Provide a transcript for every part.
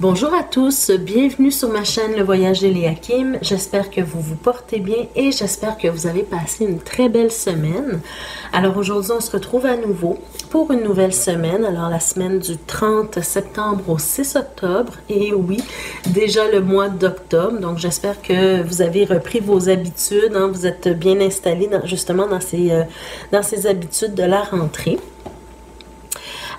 Bonjour à tous, bienvenue sur ma chaîne Le Voyage Kim. J'espère que vous vous portez bien et j'espère que vous avez passé une très belle semaine. Alors aujourd'hui, on se retrouve à nouveau pour une nouvelle semaine. Alors la semaine du 30 septembre au 6 octobre. Et oui, déjà le mois d'octobre. Donc j'espère que vous avez repris vos habitudes. Hein. Vous êtes bien installés justement dans ces, euh, dans ces habitudes de la rentrée.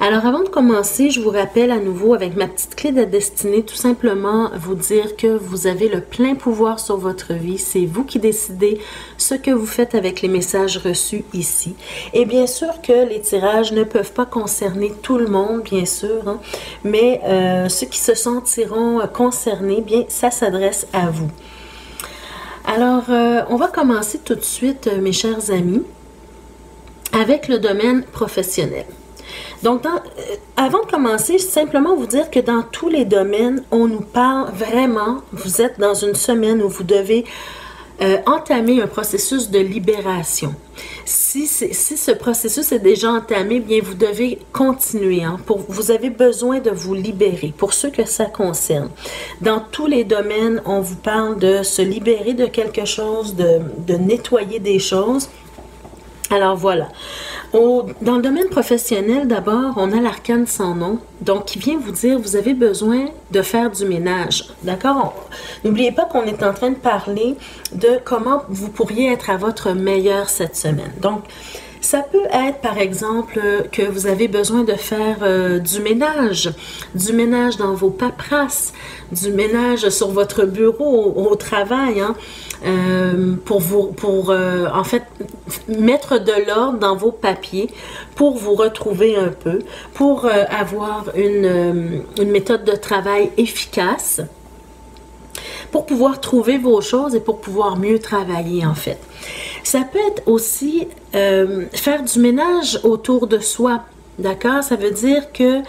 Alors avant de commencer, je vous rappelle à nouveau avec ma petite clé de destinée, tout simplement vous dire que vous avez le plein pouvoir sur votre vie. C'est vous qui décidez ce que vous faites avec les messages reçus ici. Et bien sûr que les tirages ne peuvent pas concerner tout le monde, bien sûr, hein, mais euh, ceux qui se sentiront concernés, bien ça s'adresse à vous. Alors, euh, on va commencer tout de suite, euh, mes chers amis, avec le domaine professionnel. Donc, euh, avant de commencer, simplement vous dire que dans tous les domaines, on nous parle vraiment, vous êtes dans une semaine où vous devez euh, entamer un processus de libération. Si, si, ce processus est déjà entamé, bien vous devez continuer. Hein, vous avez besoin de vous libérer pour ceux que ça concerne. Dans tous les domaines, on vous parle de se libérer de quelque chose, de nettoyer des choses. Alors voilà dans le domaine professionnel, d'abord, on a l'arcane sans nom, donc qui vient vous dire vous avez besoin de faire du ménage. D'accord? N'oubliez pas qu'on est en train de parler de comment vous pourriez être à votre meilleur cette semaine. Donc, ça peut être, par exemple, que vous avez besoin de faire euh, du ménage, du ménage dans vos paperasses, du ménage sur votre bureau, au, travail, hein, euh, pour vous, pour euh, en fait mettre de l'ordre dans vos papiers, pour vous retrouver un peu, pour avoir une, une méthode de travail efficace pour pouvoir trouver vos choses et pour pouvoir mieux travailler en fait. Ça peut être aussi euh, faire du ménage autour de soi. D'accord? Ça veut dire que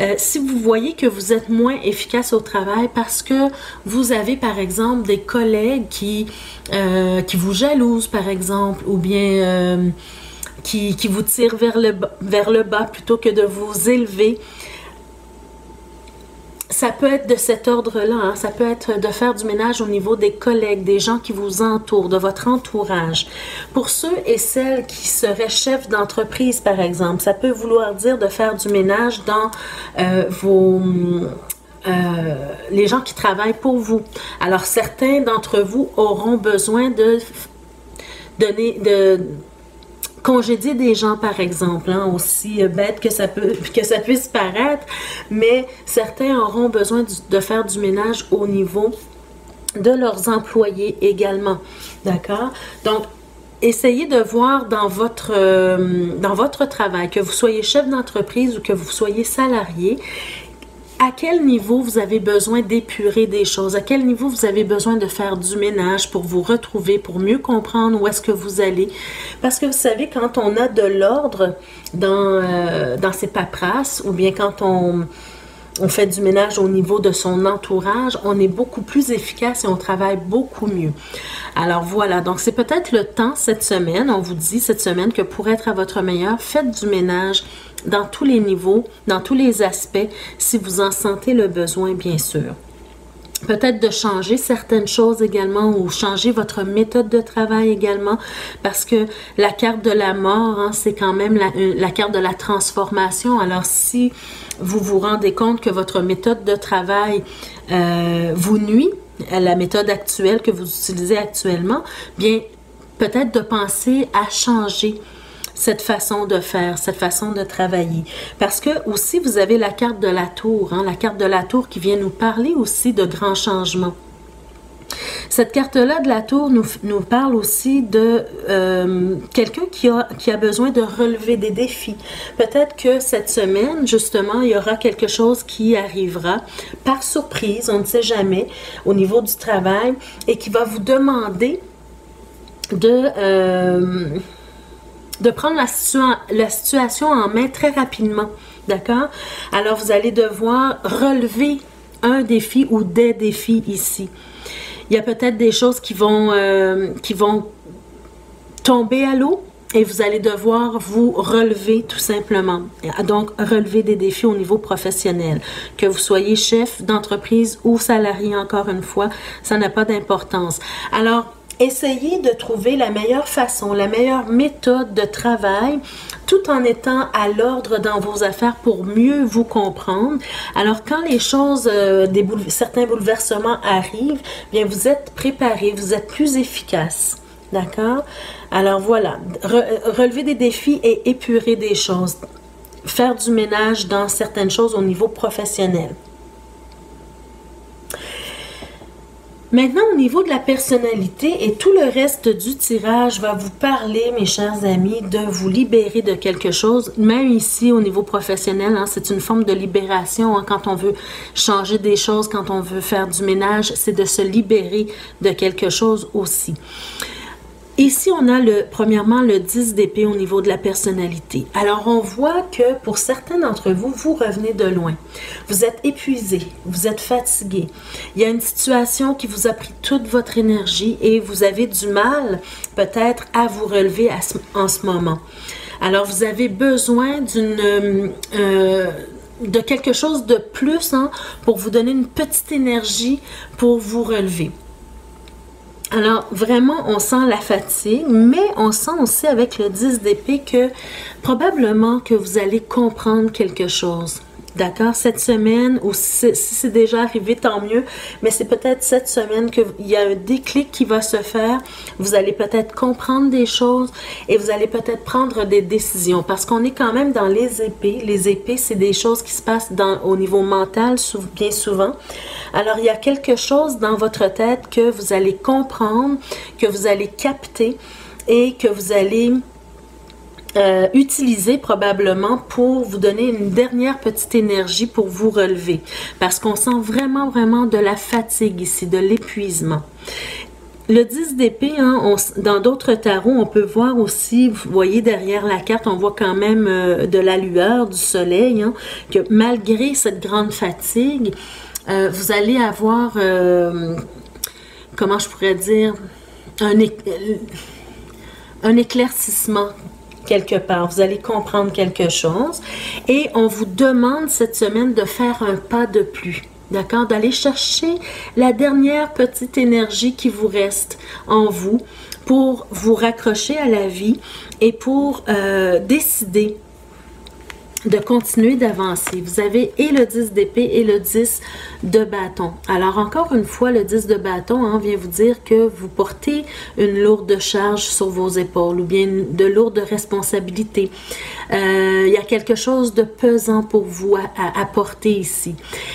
euh, si vous voyez que vous êtes moins efficace au travail parce que vous avez, par exemple, des collègues qui, euh, vous jalousent, par exemple, ou bien qui, qui, vous tirent vers le bas plutôt que de vous élever, ça peut être de cet ordre-là. Hein. Ça peut être de faire du ménage au niveau des collègues, des gens qui vous entourent, de votre entourage. Pour ceux et celles qui seraient chefs d'entreprise, par exemple, ça peut vouloir dire de faire du ménage dans euh, vos... Euh, les gens qui travaillent pour vous. Alors certains d'entre vous auront besoin de donner de congédier des gens, par exemple, hein, aussi euh, bête que ça, puisse paraître, mais certains auront besoin de faire du ménage au niveau de leurs employés également. D'accord? Donc, essayez de voir dans votre, euh, dans votre travail, que vous soyez chef d'entreprise ou que vous soyez salarié, à quel niveau vous avez besoin d'épurer des choses, à quel niveau vous avez besoin de faire du ménage pour vous retrouver, pour mieux comprendre où est-ce que vous allez? Parce que vous savez, quand on a de l'ordre dans, euh, dans ses paperasses, ou bien quand on, on fait du ménage au niveau de son entourage, on est beaucoup plus efficace et on travaille beaucoup mieux. Alors voilà, donc c'est peut-être le temps cette semaine, on vous dit cette semaine que pour être à votre meilleur, faites du ménage dans tous les niveaux, dans tous les aspects, si vous en sentez le besoin, bien sûr. Peut-être de changer certaines choses également ou changer votre méthode de travail également parce que la carte de la mort, hein, c'est quand même la, carte de la transformation. Alors si vous vous rendez compte que votre méthode de travail euh, vous nuit, à la méthode actuelle que vous utilisez actuellement, bien peut-être de penser à changer cette façon de faire, cette façon de travailler. Parce que aussi, vous avez la carte de la tour, hein, la carte de la tour qui vient nous parler aussi de grands changements. Cette carte-là de la tour nous, nous parle aussi de euh, quelqu'un qui a, qui a besoin de relever des défis. Peut-être que cette semaine, justement, il y aura quelque chose qui arrivera par surprise, on ne sait jamais, au niveau du travail, et qui va vous demander de... Euh, de prendre la, la situation en main très rapidement. D'accord? Alors, vous allez devoir relever un défi ou des défis ici. Il y a peut-être des choses qui vont, euh, qui vont tomber à l'eau. et vous allez devoir vous relever tout simplement. Donc, relever des défis au niveau professionnel. Que vous soyez chef d'entreprise ou salarié, encore une fois, ça n'a pas d'importance. Alors, essayez de trouver la meilleure façon, la meilleure méthode de travail tout en étant à l'ordre dans vos affaires pour mieux vous comprendre. Alors quand les choses, euh, des certains bouleversements arrivent, bien vous êtes préparé, vous êtes plus efficace. D'accord? Alors voilà, relever des défis et épurer des choses. Faire du ménage dans certaines choses au niveau professionnel. Maintenant, au niveau de la personnalité et tout le reste du tirage va vous parler, mes chers amis, de vous libérer de quelque chose. Même ici, au niveau professionnel, hein, c'est une forme de libération. Hein, quand on veut changer des choses, quand on veut faire du ménage, c'est de se libérer de quelque chose aussi. Ici, on a le, premièrement le 10 d'épée au niveau de la personnalité? Alors, on voit que pour certains d'entre vous, vous revenez de loin. Vous êtes épuisé, vous êtes fatigué. Il y a une situation qui vous a pris toute votre énergie et vous avez du mal peut-être à vous relever en ce moment. Alors, vous avez besoin d'une... Euh, de quelque chose de plus hein, pour vous donner une petite énergie pour vous relever. Alors, vraiment, on sent la fatigue, mais on sent aussi avec le 10 d'épée que probablement que vous allez comprendre quelque chose. D'accord? Cette semaine, ou si c'est déjà arrivé, tant mieux, mais c'est peut-être cette semaine qu'il y a un déclic qui va se faire. Vous allez peut-être comprendre des choses et vous allez peut-être prendre des décisions parce qu'on est quand même dans les épées. Les épées, c'est des choses qui se passent au niveau mental bien souvent. Alors, il y a quelque chose dans votre tête que vous allez comprendre, que vous allez capter et que vous allez euh, utiliser probablement pour vous donner une dernière petite énergie pour vous relever. Parce qu'on sent vraiment, vraiment de la fatigue ici, de l'épuisement. Le 10 d'épée, hein, dans d'autres tarots, on peut voir aussi, vous voyez derrière la carte, on voit quand même euh, de la lueur, du soleil, hein, que malgré cette grande fatigue, euh, vous allez avoir, comment je pourrais dire, un, un éclaircissement quelque part. Vous allez comprendre quelque chose. Et on vous demande cette semaine de faire un pas de plus. D'accord? D'aller chercher la dernière petite énergie qui vous reste en vous pour vous raccrocher à la vie et pour euh, décider de continuer d'avancer. Vous avez et le 10 d'épée et le 10 de bâton. Alors encore une fois, le 10 de bâton hein, vient vous dire que vous portez une lourde charge sur vos épaules ou bien de lourdes responsabilités. Euh, il y a quelque chose de pesant pour vous à, à, porter ici.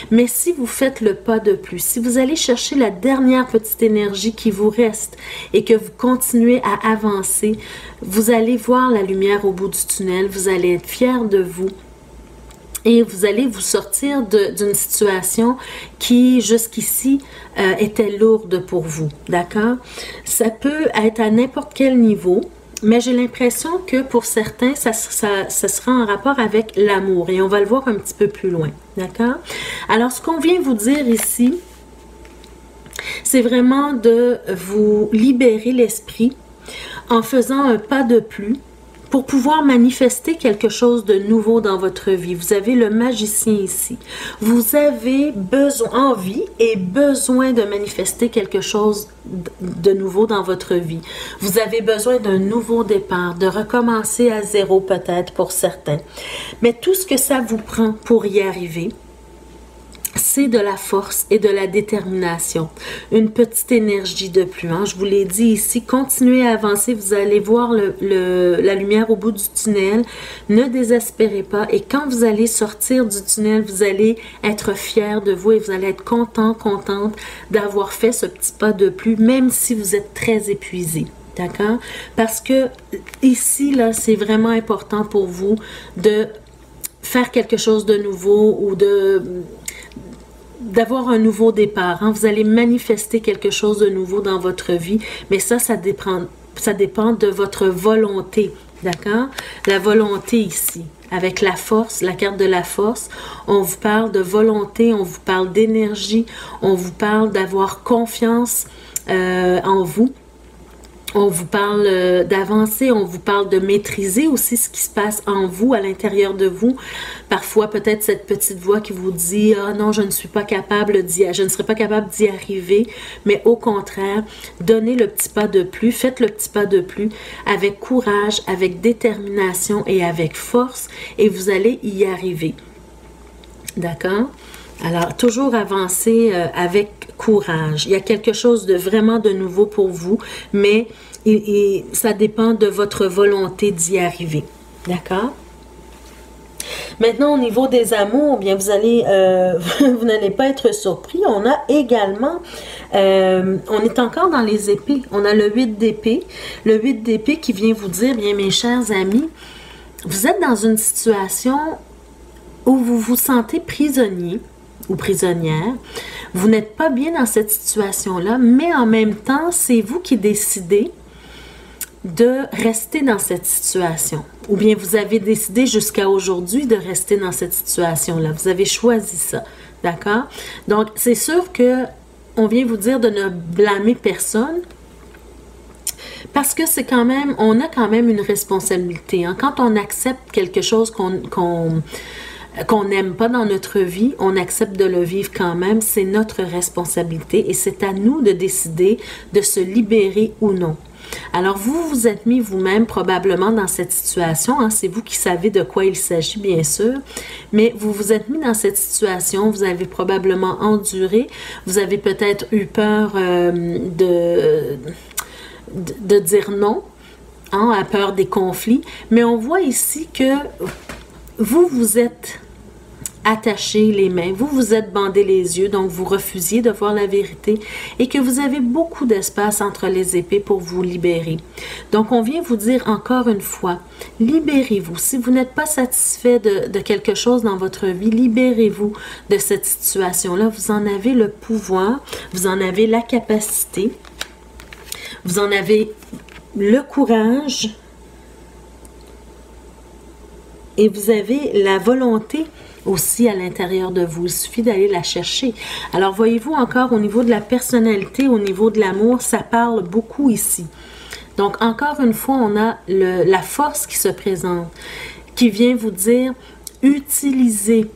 Mais si vous faites le pas de plus, si vous allez chercher la dernière petite énergie qui vous reste et que vous continuez à avancer, vous allez voir la lumière au bout du tunnel, vous allez être fier de vous et vous allez vous sortir d'une situation qui jusqu'ici euh, était lourde pour vous, d'accord? Ça peut être à n'importe quel niveau, mais j'ai l'impression que pour certains, ça, sera en rapport avec l'amour et on va le voir un petit peu plus loin, d'accord? Alors, ce qu'on vient vous dire ici, c'est vraiment de vous libérer l'esprit en faisant un pas de plus pour pouvoir manifester quelque chose de nouveau dans votre vie. Vous avez le magicien ici. Vous avez besoin, envie et besoin de manifester quelque chose de nouveau dans votre vie. Vous avez besoin d'un nouveau départ, de recommencer à zéro peut-être pour certains. Mais tout ce que ça vous prend pour y arriver, c'est de la force et de la détermination. Une petite énergie de plus. Hein. Je vous l'ai dit ici, continuez à avancer, vous allez voir la lumière au bout du tunnel. Ne désespérez pas et quand vous allez sortir du tunnel, vous allez être fier de vous et vous allez être content, contente d'avoir fait ce petit pas de plus, même si vous êtes très épuisé. D'accord? Parce que ici, là, c'est vraiment important pour vous de faire quelque chose de nouveau ou de d'avoir un nouveau départ. Hein. Vous allez manifester quelque chose de nouveau dans votre vie, mais ça, ça dépend, ça dépend de votre volonté. D'accord? La volonté ici, avec la force, la carte de la force, on vous parle de volonté, on vous parle d'énergie, on vous parle d'avoir confiance euh, en vous. On vous parle euh, d'avancer, on vous parle de maîtriser aussi ce qui se passe en vous, à l'intérieur de vous. Parfois, peut-être cette petite voix qui vous dit Ah non, je ne suis pas capable d'y serai pas capable d'y arriver. Mais au contraire, donnez le petit pas de plus, faites le petit pas de plus avec courage, avec détermination et avec force, et vous allez y arriver. D'accord? Alors, toujours avancer euh, avec courage. Il y a quelque chose de vraiment de nouveau pour vous, mais ça dépend de votre volonté d'y arriver. D'accord? Maintenant, au niveau des amours, bien, vous allez, euh, vous n'allez pas être surpris. On a également, euh, on est encore dans les épées. On a le 8 d'épée. Le 8 d'épée qui vient vous dire, bien, mes chers amis, vous êtes dans une situation où vous vous sentez prisonnier ou prisonnière. Vous n'êtes pas bien dans cette situation-là, mais en même temps, c'est vous qui décidez de rester dans cette situation. Ou bien vous avez décidé jusqu'à aujourd'hui de rester dans cette situation-là. Vous avez choisi ça. D'accord? Donc, c'est sûr que on vient vous dire de ne blâmer personne. Parce que c'est quand même, on a quand même une responsabilité. Hein. Quand on accepte quelque chose qu'on qu'on n'aime pas dans notre vie, on accepte de le vivre quand même, c'est notre responsabilité et c'est à nous de décider de se libérer ou non. Alors vous vous êtes mis vous-même probablement dans cette situation, hein, c'est vous qui savez de quoi il s'agit bien sûr, mais vous vous êtes mis dans cette situation, vous avez probablement enduré, vous avez peut-être eu peur euh, de, de, dire non, hein, à peur des conflits, mais on voit ici que vous vous êtes attaché les mains, vous vous êtes bandé les yeux, donc vous refusiez de voir la vérité et que vous avez beaucoup d'espace entre les épées pour vous libérer. Donc on vient vous dire encore une fois, libérez-vous. Si vous n'êtes pas satisfait de, quelque chose dans votre vie, libérez-vous de cette situation-là. Vous en avez le pouvoir, vous en avez la capacité, vous en avez le courage et vous avez la volonté aussi à l'intérieur de vous. Il suffit d'aller la chercher. Alors voyez-vous encore au niveau de la personnalité, au niveau de l'amour, ça parle beaucoup ici. Donc encore une fois, on a la force qui se présente, qui vient vous dire, utilisez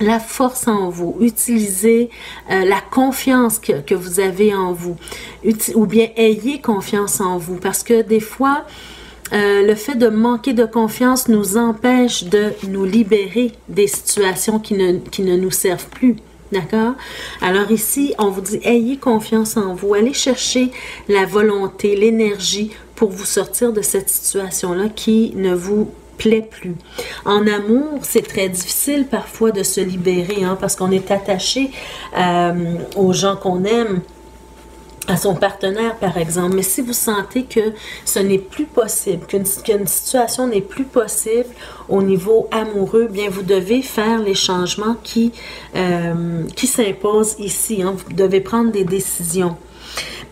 la force en vous, utilisez euh, la confiance que, que, vous avez en vous, ou bien ayez confiance en vous, parce que des fois, euh, le fait de manquer de confiance nous empêche de nous libérer des situations qui ne, nous servent plus. D'accord? Alors ici, on vous dit, ayez confiance en vous. Allez chercher la volonté, l'énergie pour vous sortir de cette situation-là qui ne vous plaît plus. En amour, c'est très difficile parfois de se libérer hein, parce qu'on est attaché euh, aux gens qu'on aime à son partenaire, par exemple. Mais si vous sentez que ce n'est plus possible, qu'une situation n'est plus possible au niveau amoureux, bien vous devez faire les changements qui, euh, s'imposent ici. Hein. Vous devez prendre des décisions.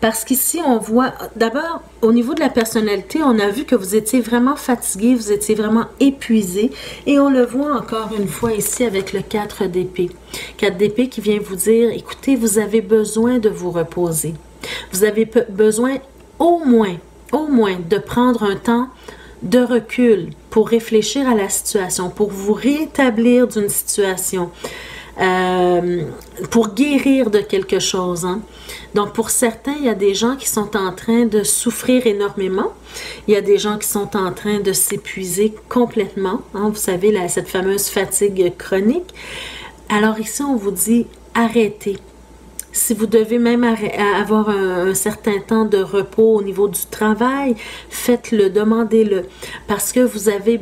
Parce qu'ici, on voit, d'abord, au niveau de la personnalité, on a vu que vous étiez vraiment fatigué, vous étiez vraiment épuisé. Et on le voit encore une fois ici avec le 4 d'épée. 4 d'épée qui vient vous dire, écoutez, vous avez besoin de vous reposer. Vous avez besoin au moins, au moins de prendre un temps de recul pour réfléchir à la situation, pour vous rétablir d'une situation, euh, pour guérir de quelque chose. Hein. Donc pour certains, il y a des gens qui sont en train de souffrir énormément. Il y a des gens qui sont en train de s'épuiser complètement. Hein. Vous savez, cette fameuse fatigue chronique. Alors ici, on vous dit arrêtez si vous devez même avoir un, certain temps de repos au niveau du travail, faites-le, demandez-le, parce que vous avez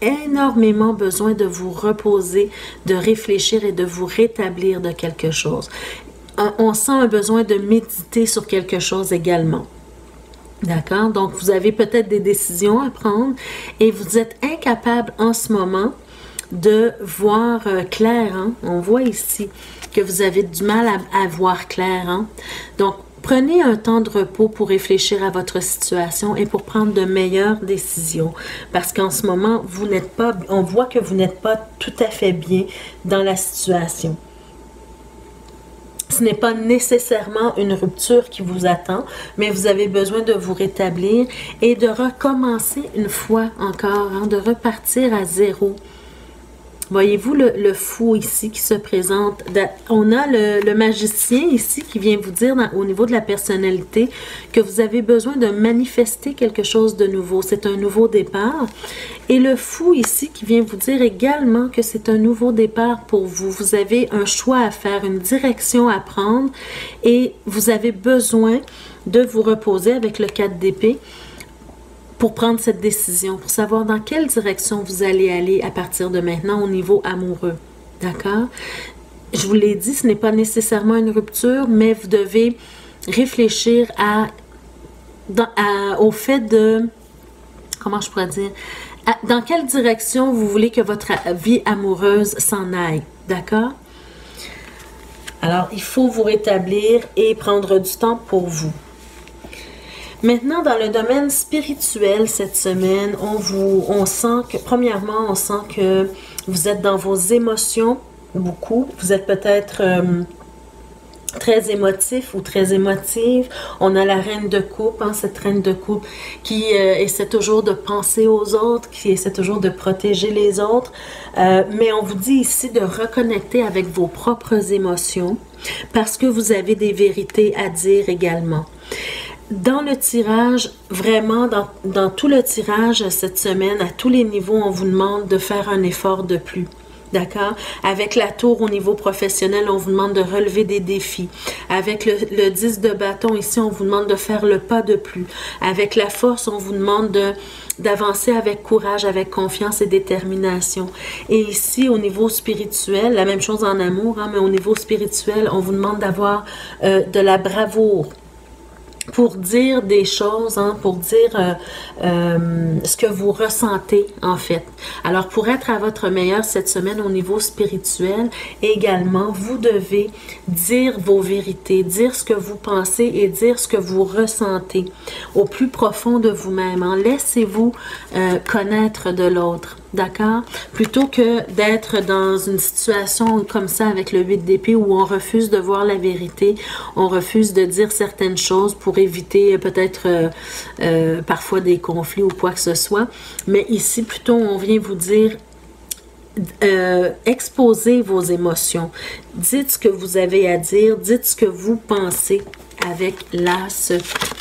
énormément besoin de vous reposer, de réfléchir et de vous rétablir de quelque chose. On sent un besoin de méditer sur quelque chose également. D'accord? Donc, vous avez peut-être des décisions à prendre et vous êtes incapable en ce moment de voir euh, clair. Hein? On voit ici que vous avez du mal à, voir clair. Hein? Donc, Prenez un temps de repos pour réfléchir à votre situation et pour prendre de meilleures décisions. Parce qu'en ce moment, vous n'êtes pas, on voit que vous n'êtes pas tout à fait bien dans la situation. ce n'est pas nécessairement une rupture qui vous attend, mais vous avez besoin de vous rétablir et de recommencer une fois encore, hein, de repartir à zéro. Voyez-vous le, fou ici qui se présente? On a le, magicien ici qui vient vous dire au niveau de la personnalité que vous avez besoin de manifester quelque chose de nouveau. C'est un nouveau départ. Et le fou ici qui vient vous dire également que c'est un nouveau départ pour vous. Vous avez un choix à faire, une direction à prendre et vous avez besoin de vous reposer avec le 4 d'épée pour prendre cette décision, pour savoir dans quelle direction vous allez aller à partir de maintenant au niveau amoureux. D'accord? Je vous l'ai dit, ce n'est pas nécessairement une rupture, mais vous devez réfléchir au fait de, comment je pourrais dire, dans quelle direction vous voulez que votre vie amoureuse s'en aille. D'accord? Alors, il faut vous rétablir et prendre du temps pour vous. Maintenant, dans le domaine spirituel cette semaine, on vous, on sent que, premièrement, on sent que vous êtes dans vos émotions beaucoup. Vous êtes peut-être euh, très émotif ou très émotive. On a la reine de coupe, hein, cette reine de coupe qui euh, essaie toujours de penser aux autres, qui essaie toujours de protéger les autres. Euh, mais on vous dit ici de reconnecter avec vos propres émotions parce que vous avez des vérités à dire également dans le tirage, vraiment, dans, tout le tirage cette semaine, à tous les niveaux, on vous demande de faire un effort de plus. D'accord? Avec la tour au niveau professionnel, on vous demande de relever des défis. Avec le, le 10 de bâton ici, on vous demande de faire le pas de plus. Avec la force, on vous demande de d'avancer avec courage, avec confiance et détermination. Et ici, au niveau spirituel, la même chose en amour, hein, mais au niveau spirituel, on vous demande d'avoir euh, de la bravoure, pour dire des choses, hein, pour dire euh, euh, ce que vous ressentez en fait. Alors pour être à votre meilleur cette semaine au niveau spirituel, également, vous devez dire vos vérités, dire ce que vous pensez et dire ce que vous ressentez au plus profond de vous-même. Hein. Laissez-vous euh, connaître de l'autre. D'accord? Plutôt que d'être dans une situation comme ça avec le 8 d'épée où on refuse de voir la vérité, on refuse de dire certaines choses pour éviter peut-être euh, euh, parfois des conflits ou quoi que ce soit. Mais ici, plutôt, on vient vous dire euh, exposez vos émotions. Dites ce que vous avez à dire, dites ce que vous pensez avec l'as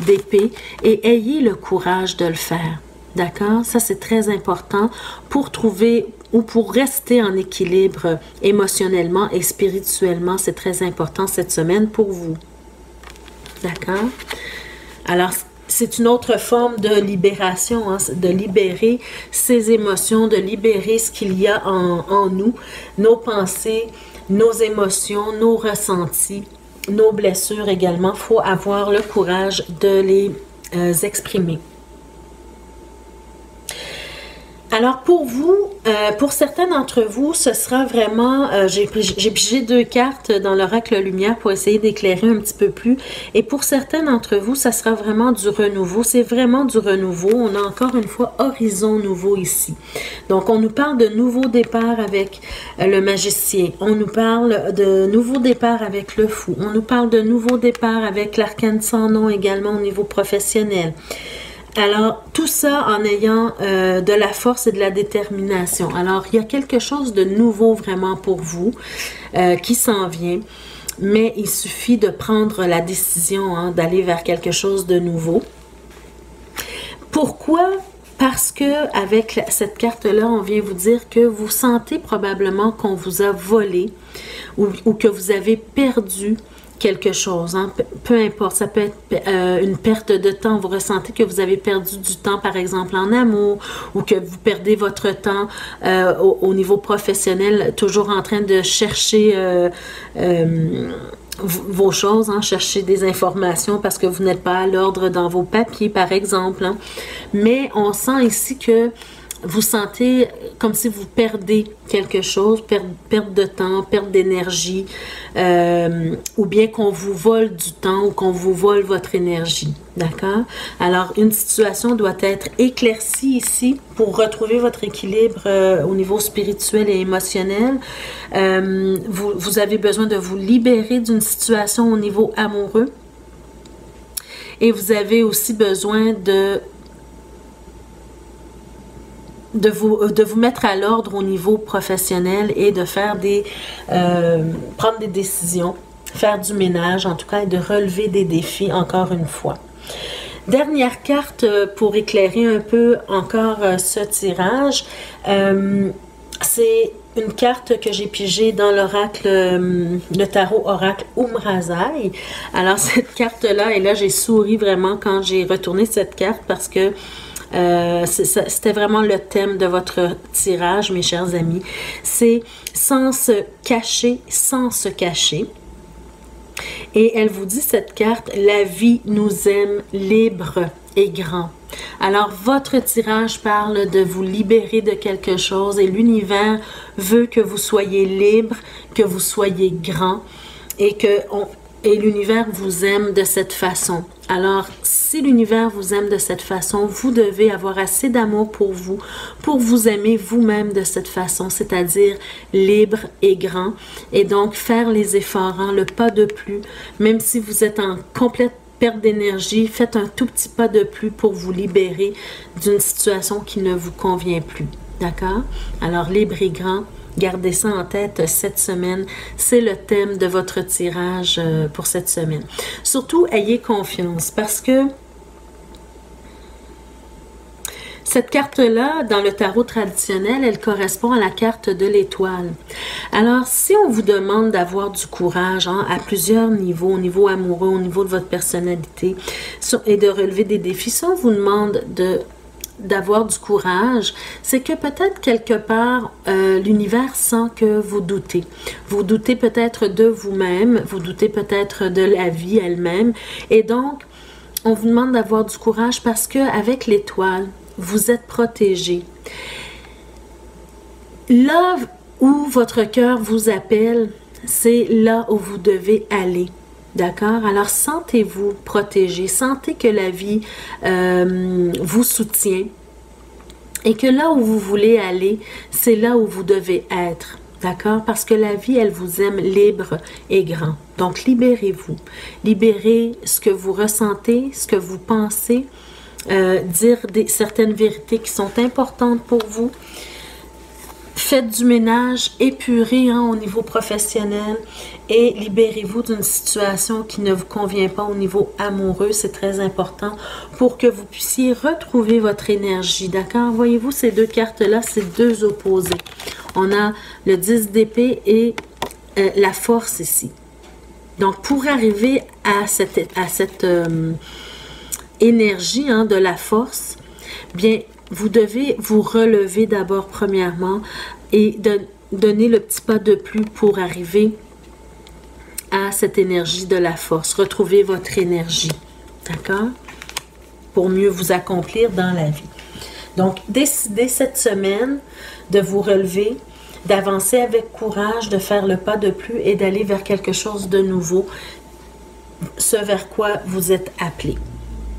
d'épée et ayez le courage de le faire. D'accord? Ça, c'est très important pour trouver ou pour rester en équilibre émotionnellement et spirituellement. C'est très important cette semaine pour vous. D'accord? Alors, c'est une autre forme de libération, hein, de libérer ses émotions, de libérer ce qu'il y a en, nous, nos pensées, nos émotions, nos ressentis, nos blessures également. Il faut avoir le courage de les euh, exprimer. Alors pour vous, euh, pour certains d'entre vous, ce sera vraiment, euh, j'ai pigé deux cartes dans l'oracle lumière pour essayer d'éclairer un petit peu plus. Et pour certains d'entre vous, ça sera vraiment du renouveau. C'est vraiment du renouveau. On a encore une fois horizon nouveau ici. Donc on nous parle de nouveau départ avec euh, le magicien. On nous parle de nouveau départ avec le fou. On nous parle de nouveau départ avec l'arcane sans nom également au niveau professionnel. Alors, tout ça en ayant euh, de la force et de la détermination. Alors, il y a quelque chose de nouveau vraiment pour vous euh, qui s'en vient, mais il suffit de prendre la décision hein, d'aller vers quelque chose de nouveau. Pourquoi? Parce que avec cette carte-là, on vient vous dire que vous sentez probablement qu'on vous a volé ou, ou, que vous avez perdu quelque chose. Hein. Peu importe, ça peut être euh, une perte de temps. Vous ressentez que vous avez perdu du temps, par exemple, en amour, ou que vous perdez votre temps euh, au, niveau professionnel, toujours en train de chercher euh, vos choses, hein, chercher des informations parce que vous n'êtes pas à l'ordre dans vos papiers, par exemple. Hein. Mais on sent ici que vous sentez comme si vous perdez quelque chose, perte, de temps, perte d'énergie, euh, ou bien qu'on vous vole du temps ou qu'on vous vole votre énergie. D'accord? Alors, une situation doit être éclaircie ici pour retrouver votre équilibre euh, au niveau spirituel et émotionnel. Euh, vous, vous avez besoin de vous libérer d'une situation au niveau amoureux. Et vous avez aussi besoin de de vous, euh, de vous mettre à l'ordre au niveau professionnel et de faire des, euh, prendre des décisions, faire du ménage en tout cas et de relever des défis encore une fois. Dernière carte euh, pour éclairer un peu encore ce tirage, c'est une carte que j'ai pigée dans l'oracle, le tarot oracle Umrazai. Alors cette carte-là, et là j'ai souri vraiment quand j'ai retourné cette carte parce que euh, c'était vraiment le thème de votre tirage, mes chers amis. C'est sans se cacher, sans se cacher. Et elle vous dit cette carte, la vie nous aime libre et grand. Alors votre tirage parle de vous libérer de quelque chose et l'univers veut que vous soyez libre, que vous soyez grand et que et l'univers vous aime de cette façon. Alors, si l'univers vous aime de cette façon, vous devez avoir assez d'amour pour vous, pour vous aimer vous-même de cette façon, c'est-à-dire libre et grand, et donc faire les efforts, hein, le pas de plus, même si vous êtes en complète perte d'énergie, faites un tout petit pas de plus pour vous libérer d'une situation qui ne vous convient plus. D'accord? Alors, libre et grand, Gardez ça en tête cette semaine. C'est le thème de votre tirage euh, pour cette semaine. Surtout, ayez confiance parce que cette carte-là, dans le tarot traditionnel, elle correspond à la carte de l'étoile. Alors, si on vous demande d'avoir du courage hein, à plusieurs niveaux, au niveau amoureux, au niveau de votre personnalité, et de relever des défis, si on vous demande de d'avoir du courage, c'est que peut-être quelque part, euh, l'univers sent que vous doutez. Vous doutez peut-être de vous-même, vous doutez peut-être de la vie elle-même. Et donc, on vous demande d'avoir du courage parce que avec l'étoile, vous êtes protégé. Là où votre cœur vous appelle, c'est là où vous devez aller. D'accord? Alors sentez-vous protégé, sentez que la vie euh, vous soutient et que là où vous voulez aller, c'est là où vous devez être. D'accord? Parce que la vie, elle vous aime libre et grand. Donc libérez-vous. Libérez ce que vous ressentez, ce que vous pensez, euh, dire des, certaines vérités qui sont importantes pour vous Faites du ménage, épurez hein, au niveau professionnel et libérez-vous d'une situation qui ne vous convient pas au niveau amoureux. C'est très important pour que vous puissiez retrouver votre énergie. D'accord? Voyez-vous, ces deux cartes-là, c'est deux opposés. On a le 10 d'épée et euh, la force ici. Donc, pour arriver à cette, euh, énergie hein, de la force, bien, vous devez vous relever d'abord premièrement et donner le petit pas de plus pour arriver à cette énergie de la force. Retrouver votre énergie. D'accord? Pour mieux vous accomplir dans la vie. Donc, décidez cette semaine de vous relever, d'avancer avec courage, de faire le pas de plus et d'aller vers quelque chose de nouveau, ce vers quoi vous êtes appelé.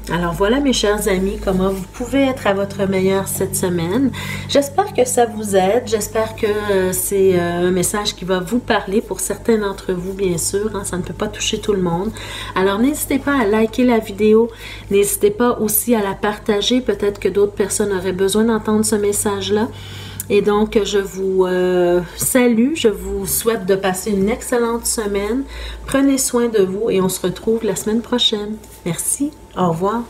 Alors voilà mes chers amis, comment vous pouvez être à votre meilleur cette semaine. J'espère que ça vous aide, j'espère que euh, c'est euh, un message qui va vous parler pour certains d'entre vous bien sûr, hein. ça ne peut pas toucher tout le monde. Alors n'hésitez pas à liker la vidéo, n'hésitez pas aussi à la partager, peut-être que d'autres personnes auraient besoin d'entendre ce message-là. Et donc, je vous euh, salue, je vous souhaite de passer une excellente semaine. Prenez soin de vous et on se retrouve la semaine prochaine. Merci, au revoir.